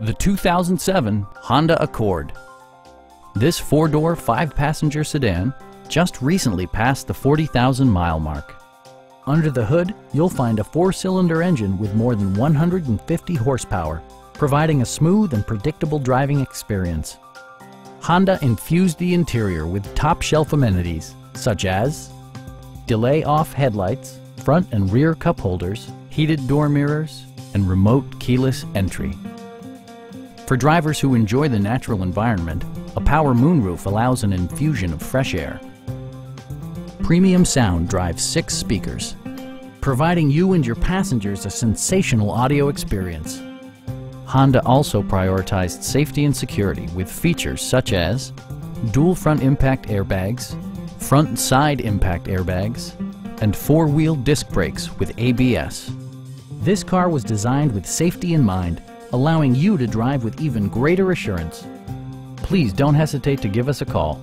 The 2007 Honda Accord. This four-door, five-passenger sedan just recently passed the 40,000 mile mark. Under the hood, you'll find a four-cylinder engine with more than 150 horsepower, providing a smooth and predictable driving experience. Honda infused the interior with top-shelf amenities such as delay-off headlights, front and rear cup holders, heated door mirrors, and remote keyless entry. For drivers who enjoy the natural environment, a power moonroof allows an infusion of fresh air. Premium sound drives six speakers, providing you and your passengers a sensational audio experience. Honda also prioritized safety and security with features such as dual front impact airbags, front and side impact airbags, and four-wheel disc brakes with ABS. This car was designed with safety in mind, allowing you to drive with even greater assurance. Please don't hesitate to give us a call